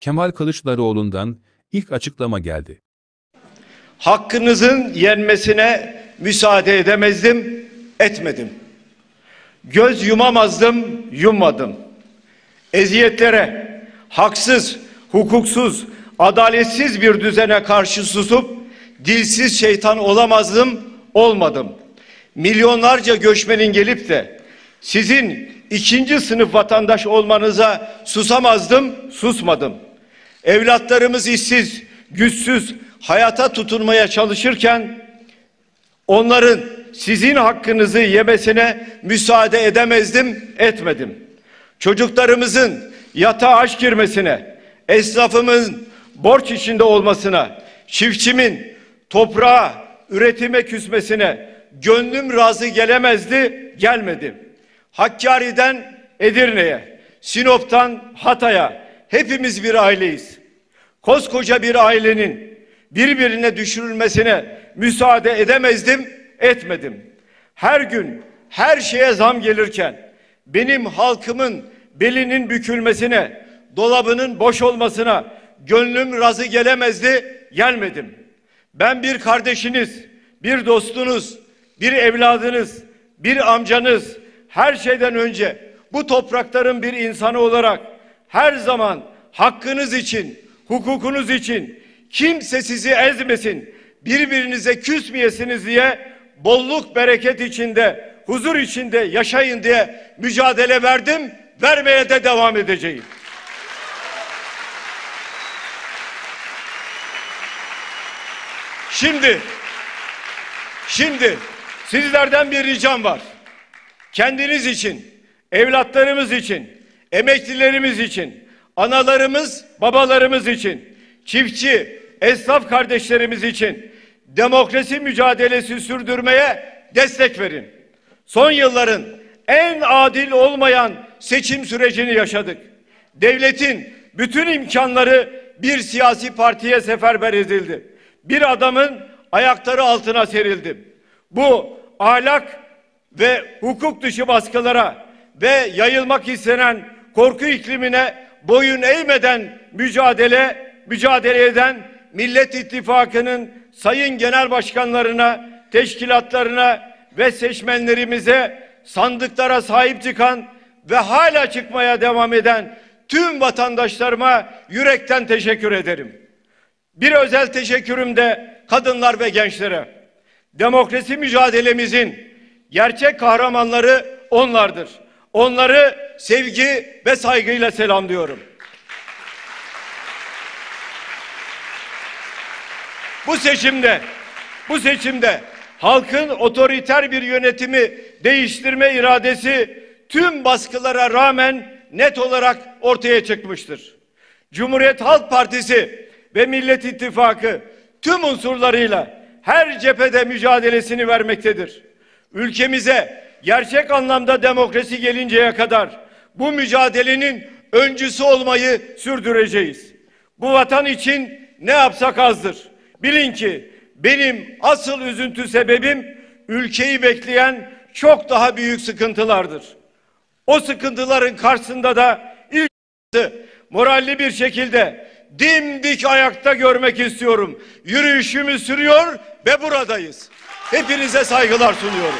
Kemal Kılıçdaroğlu'ndan ilk açıklama geldi. Hakkınızın yenmesine müsaade edemezdim, etmedim. Göz yumamazdım, yummadım. Eziyetlere, haksız, hukuksuz, adaletsiz bir düzene karşı susup dilsiz şeytan olamazdım, olmadım. Milyonlarca göçmenin gelip de sizin ikinci sınıf vatandaş olmanıza susamazdım, susmadım. Evlatlarımız işsiz, güçsüz, hayata tutunmaya çalışırken onların sizin hakkınızı yemesine müsaade edemezdim, etmedim. Çocuklarımızın yatağa aşk girmesine, esnafımın borç içinde olmasına, çiftçimin toprağa, üretime küsmesine gönlüm razı gelemezdi, gelmedi. Hakkari'den Edirne'ye, Sinop'tan Hatay'a hepimiz bir aileyiz. Koskoca bir ailenin birbirine düşürülmesine müsaade edemezdim, etmedim. Her gün her şeye zam gelirken benim halkımın belinin bükülmesine, dolabının boş olmasına gönlüm razı gelemezdi, gelmedim. Ben bir kardeşiniz, bir dostunuz, bir evladınız, bir amcanız, her şeyden önce bu toprakların bir insanı olarak her zaman hakkınız için, hukukunuz için kimse sizi ezmesin, birbirinize küsmeyesiniz diye bolluk bereket içinde, huzur içinde yaşayın diye mücadele verdim, vermeye de devam edeceğim. Şimdi, şimdi sizlerden bir ricam var. Kendiniz için, evlatlarımız için, emeklilerimiz için, analarımız, babalarımız için, çiftçi, esnaf kardeşlerimiz için demokrasi mücadelesi sürdürmeye destek verin. Son yılların en adil olmayan seçim sürecini yaşadık. Devletin bütün imkanları bir siyasi partiye seferber edildi. Bir adamın ayakları altına serildi. Bu ahlak ve hukuk dışı baskılara ve yayılmak istenen korku iklimine boyun eğmeden mücadele mücadele eden Millet İttifakı'nın sayın genel başkanlarına, teşkilatlarına ve seçmenlerimize sandıklara sahip çıkan ve hala çıkmaya devam eden tüm vatandaşlarıma yürekten teşekkür ederim. Bir özel teşekkürüm de kadınlar ve gençlere. Demokrasi mücadelemizin gerçek kahramanları onlardır. Onları sevgi ve saygıyla selamlıyorum. Bu seçimde, bu seçimde halkın otoriter bir yönetimi değiştirme iradesi tüm baskılara rağmen net olarak ortaya çıkmıştır. Cumhuriyet Halk Partisi ve Millet İttifakı tüm unsurlarıyla her cephede mücadelesini vermektedir. Ülkemize gerçek anlamda demokrasi gelinceye kadar bu mücadelenin öncüsü olmayı sürdüreceğiz. Bu vatan için ne yapsak azdır. Bilin ki benim asıl üzüntü sebebim ülkeyi bekleyen çok daha büyük sıkıntılardır. O sıkıntıların karşısında da ilk moralli bir şekilde dimdik ayakta görmek istiyorum. Yürüyüşümü sürüyor ve buradayız. Hepinize saygılar sunuyorum.